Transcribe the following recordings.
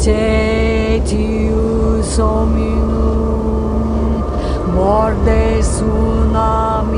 Cetius hominum mordes unam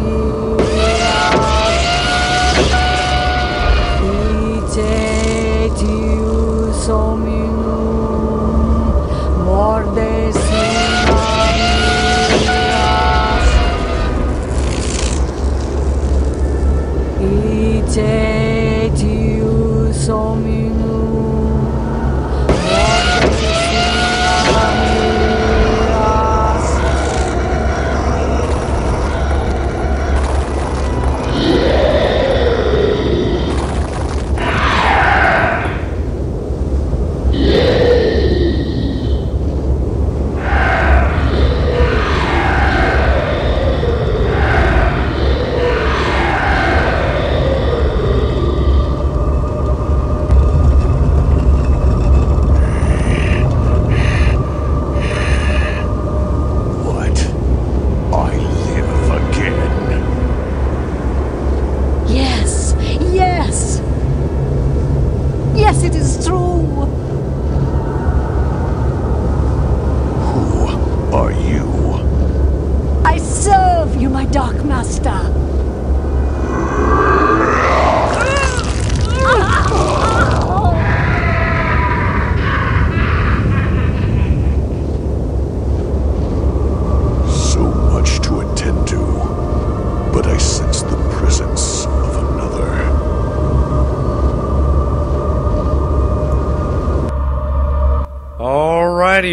it is true.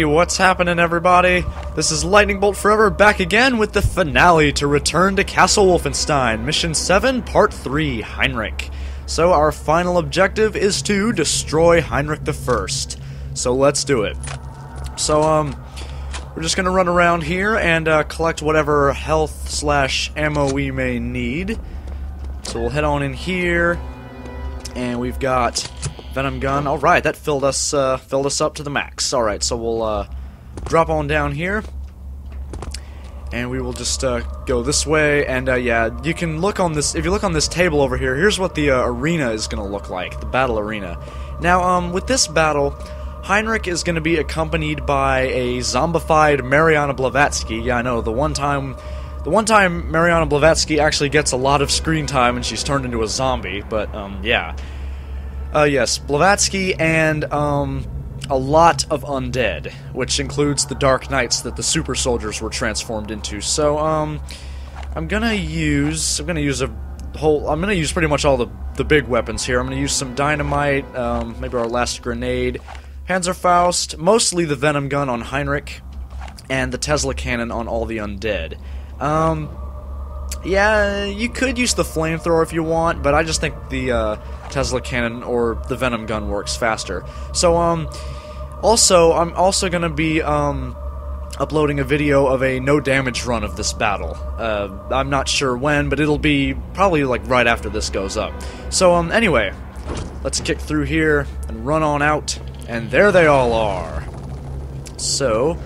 What's happening, everybody? This is Lightning Bolt Forever back again with the finale to Return to Castle Wolfenstein, Mission 7, Part 3, Heinrich. So, our final objective is to destroy Heinrich the First. So, let's do it. So, um, we're just gonna run around here and uh, collect whatever health slash ammo we may need. So, we'll head on in here, and we've got venom gun. All right, that filled us uh, filled us up to the max. All right, so we'll uh, drop on down here, and we will just uh, go this way. And uh, yeah, you can look on this. If you look on this table over here, here's what the uh, arena is going to look like, the battle arena. Now, um, with this battle. Heinrich is going to be accompanied by a zombified Mariana Blavatsky. Yeah, I know the one time, the one time Mariana Blavatsky actually gets a lot of screen time and she's turned into a zombie. But um, yeah, uh, yes, Blavatsky and um, a lot of undead, which includes the Dark Knights that the super soldiers were transformed into. So, um, I'm gonna use I'm gonna use a whole I'm gonna use pretty much all the the big weapons here. I'm gonna use some dynamite, um, maybe our last grenade, Panzerfaust, mostly the venom gun on Heinrich, and the Tesla cannon on all the undead. Um, yeah, you could use the flamethrower if you want, but I just think the uh, Tesla cannon or the venom gun works faster. So, um, also, I'm also gonna be um, uploading a video of a no damage run of this battle. Uh, I'm not sure when, but it'll be probably like right after this goes up. So, um, anyway, let's kick through here and run on out, and there they all are. So,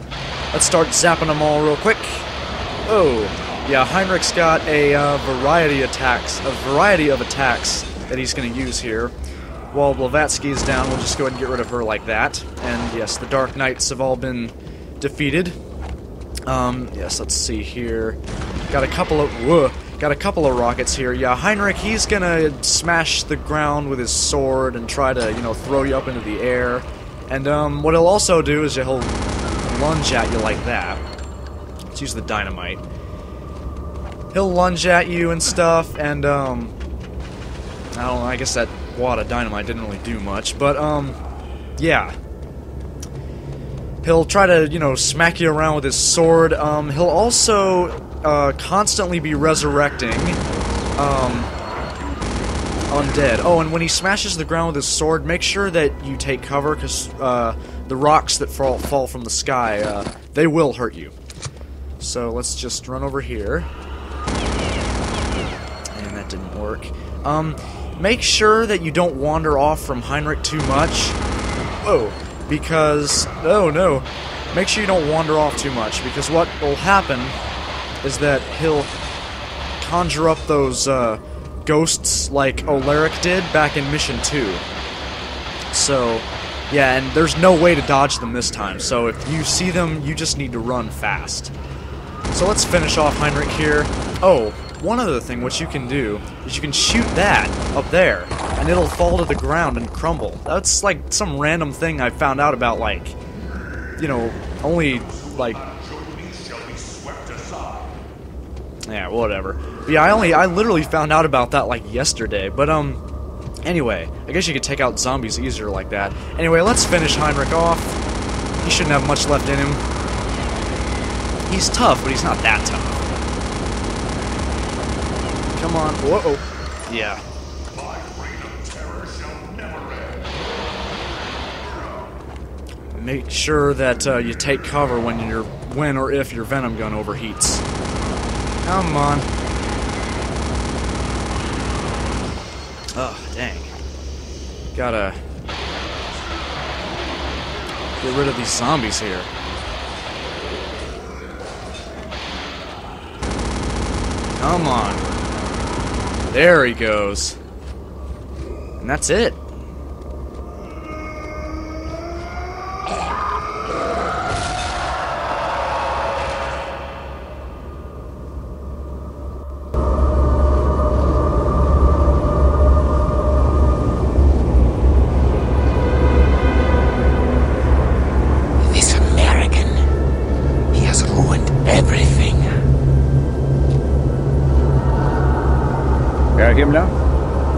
let's start zapping them all real quick. Oh, yeah, Heinrich's got a uh, variety attacks, a variety of attacks that he's going to use here. While Blavatsky is down, we'll just go ahead and get rid of her like that. And yes, the Dark Knights have all been defeated. Um, yes, let's see here. Got a couple of whoa, got a couple of rockets here. Yeah, Heinrich, he's gonna smash the ground with his sword and try to, you know, throw you up into the air. And um, what he'll also do is he'll lunge at you like that. Let's use the dynamite. He'll lunge at you and stuff, and um, I don't. I guess that wad of dynamite didn't really do much, but um, yeah. He'll try to, you know, smack you around with his sword. Um, he'll also uh, constantly be resurrecting um, undead. Oh, and when he smashes the ground with his sword, make sure that you take cover because uh, the rocks that fall, fall from the sky, uh, they will hurt you. So let's just run over here. And that didn't work. Um, make sure that you don't wander off from Heinrich too much. Whoa. Because, oh no. Make sure you don't wander off too much, because what will happen is that he'll conjure up those uh, ghosts like Olaric did back in Mission 2. So, Yeah, and there's no way to dodge them this time, so if you see them, you just need to run fast. So let's finish off Heinrich here. Oh, one other thing what you can do is you can shoot that up there, and it'll fall to the ground and crumble. That's like some random thing I found out about, like, you know, only, like... Yeah, whatever. But yeah, I only, I literally found out about that, like, yesterday, but, um... Anyway, I guess you could take out zombies easier like that. Anyway, let's finish Heinrich off. He shouldn't have much left in him. He's tough, but he's not that tough. Come on. Whoa. Yeah. Make sure that uh, you take cover when your when or if your venom gun overheats. Come on. Oh, dang. Gotta get rid of these zombies here. Come on. There he goes. And that's it. Himmler,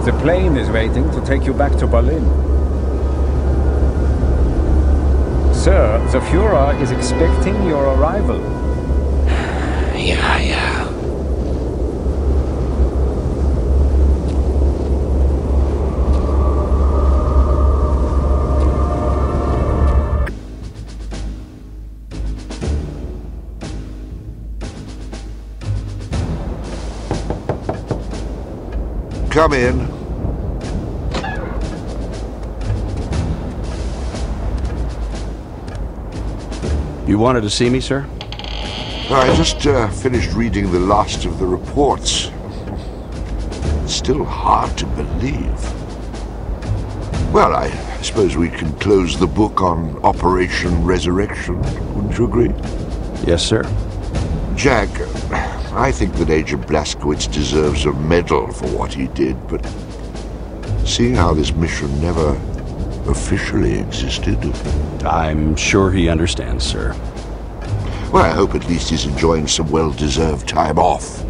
the plane is waiting to take you back to Berlin. Sir, the Fuhrer is expecting your arrival. Come in. You wanted to see me, sir? I just uh, finished reading the last of the reports. Still hard to believe. Well, I suppose we can close the book on Operation Resurrection. Wouldn't you agree? Yes, sir. Jack, I think that Agent Blazkowicz deserves a medal for what he did, but seeing how this mission never officially existed, I'm sure he understands, sir. well, I hope at least he's enjoying some well-deserved time off.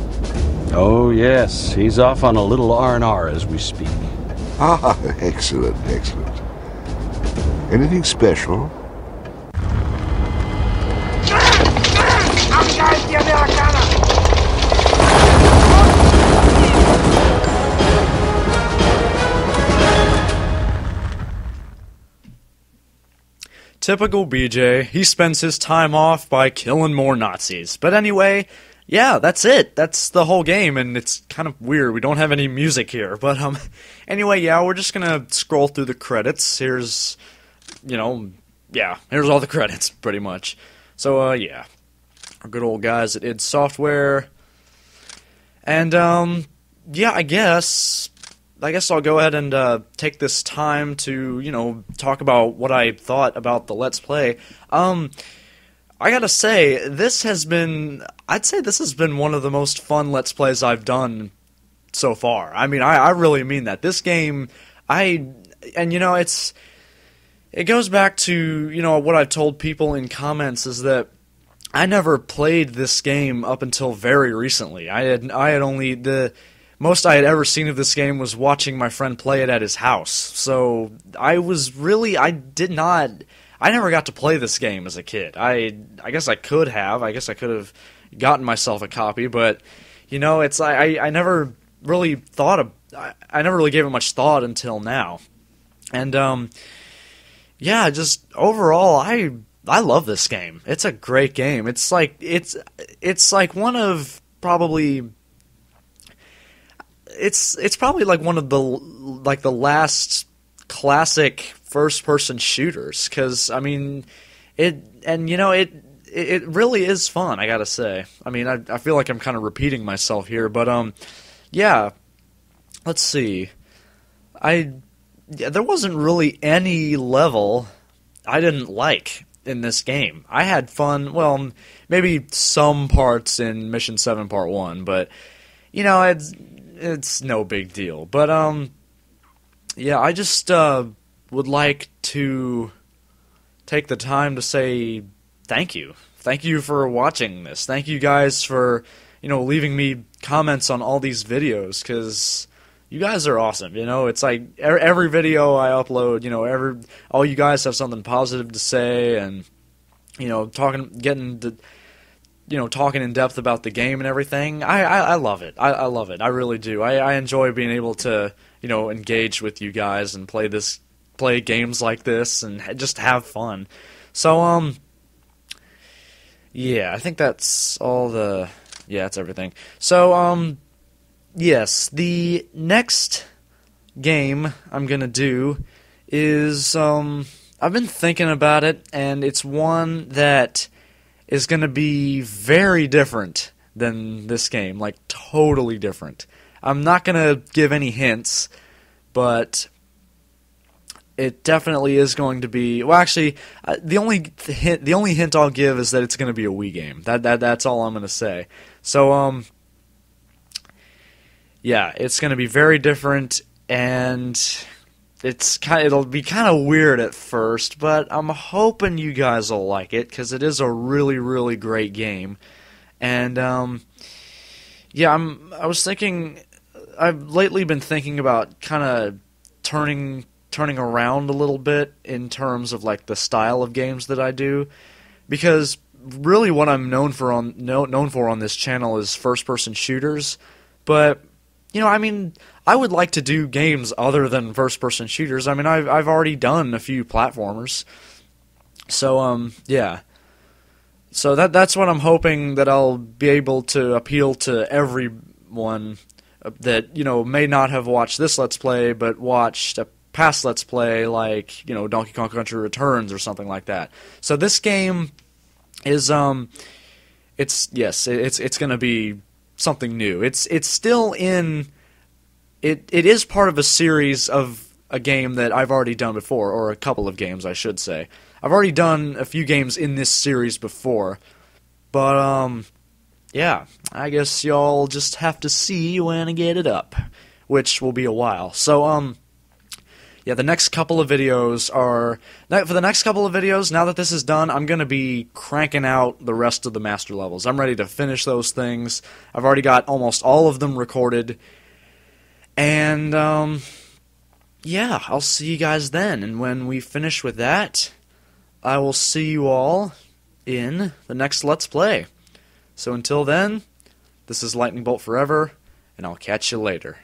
Oh, yes. He's off on a little R&R as we speak. Ah, excellent, excellent. Anything special? Typical BJ, he spends his time off by killing more Nazis. But anyway, yeah, that's it. That's the whole game, and it's kind of weird. We don't have any music here. But, um, anyway, yeah, we're just gonna scroll through the credits. Here's, you know, yeah, here's all the credits, pretty much. So, uh, yeah. Our good old guys at id Software. And, um, yeah, I guess I guess I'll go ahead and uh, take this time to, you know, talk about what I thought about the Let's Play. Um, I gotta say, this has been, I'd say this has been one of the most fun Let's Plays I've done so far. I mean, I, I really mean that. This game, I, and you know, it's, it goes back to, you know, what I've told people in comments is that I never played this game up until very recently. I had, I had only, the, most I had ever seen of this game was watching my friend play it at his house. So I was really I did not I never got to play this game as a kid. I I guess I could have. I guess I could have gotten myself a copy, but you know, it's I I never really thought of I, I never really gave it much thought until now. And um yeah, just overall I I love this game. It's a great game. It's like it's it's like one of probably it's it's probably like one of the like the last classic first person shooters cuz I mean it and you know it it really is fun, I got to say. I mean, I I feel like I'm kind of repeating myself here, but um yeah, let's see. I yeah, there wasn't really any level I didn't like in this game. I had fun. Well, maybe some parts in Mission Seven Part One, but you know, it's it's no big deal. But um, yeah, I just uh, would like to take the time to say thank you. Thank you for watching this. Thank you guys for, you know, leaving me comments on all these videos cuz you guys are awesome. You know, it's like every video I upload, you know, every all you guys have something positive to say and you know, talking getting the you know, talking in depth about the game and everything. I, I, I love it. I, I love it. I really do. I, I enjoy being able to, you know, engage with you guys and play this play games like this and just have fun. So um yeah, I think that's all the yeah, that's everything. So um yes, the next game I'm to do is um I've been thinking about it and it's one that is going to be very different than this game, like totally different. I'm not going to give any hints, but it definitely is going to be. Well, actually, uh, the only hint the only hint I'll give is that it's going to be a Wii game. That that that's all I'm going to say. So um, yeah, it's going to be very different, and it's kind. of, It'll be kind of weird at first, but I'm hoping you guys will like it because it is a really really great game, and um, yeah, I'm. I was thinking. I've lately been thinking about kind of turning turning around a little bit in terms of like the style of games that I do, because really what I'm known for on known for on this channel is first person shooters, but you know, I mean, I would like to do games other than first person shooters. I mean, I've I've already done a few platformers. So um yeah. So that that's what I'm hoping that I'll be able to appeal to everyone that, you know, may not have watched this let's play but watched a past Let's Play like you know Donkey Kong Country Returns or something like that. So this game is um, it's yes, it's it's going to be something new. It's it's still in it it is part of a series of a game that I've already done before, or a couple of games, I should say. I've already done a few games in this series before, but um, yeah, I guess y'all just have to see when I get it up, which will be a while. So um, yeah, the next couple of videos are for the next couple of videos. Now that this is done, I'm gonna be cranking out the rest of the master levels. I'm ready to finish those things. I've already got almost all of them recorded, and um, yeah, I'll see you guys then. And when we finish with that, I will see you all in the next Let's Play. So until then, this is Lightning Bolt Forever, and I'll catch you later.